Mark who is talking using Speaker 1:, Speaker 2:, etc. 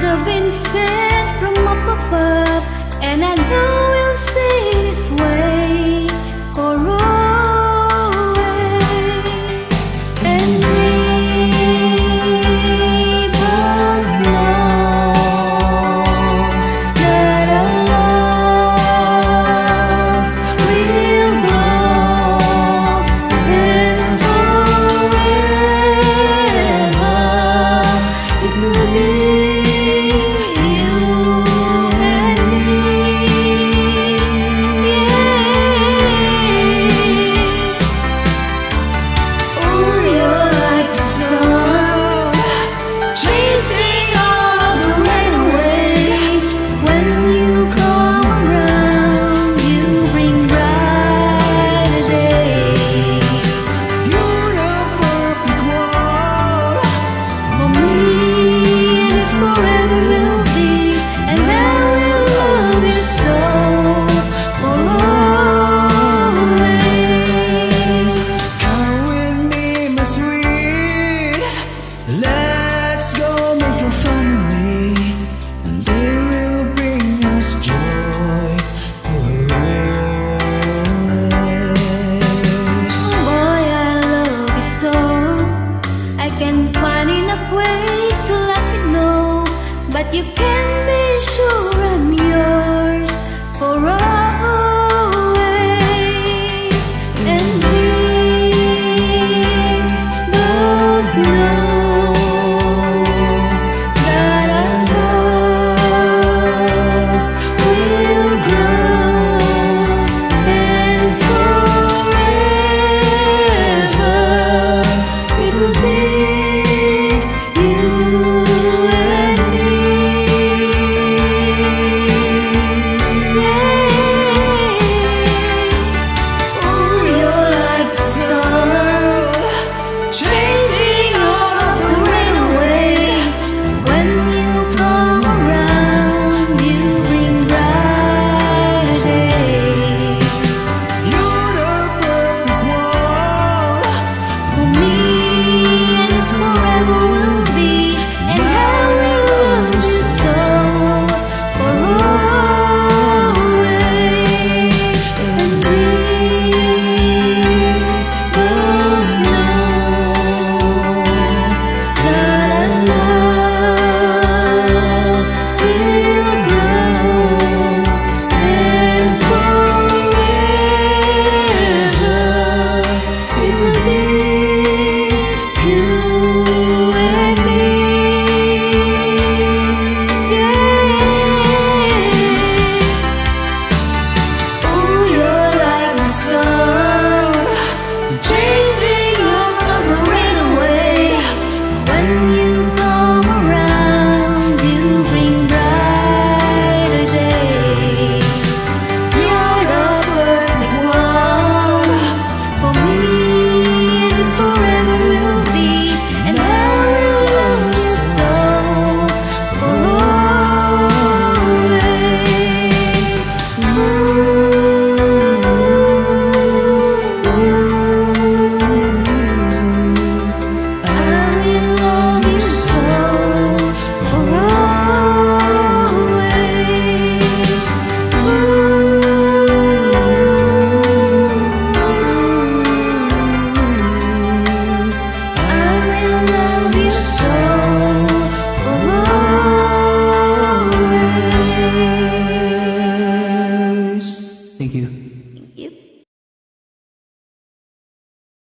Speaker 1: must have been sent from up above, and I know we'll see this way for always. And we both know that our love will grow and forever it will be. You can be sure I'm yours forever.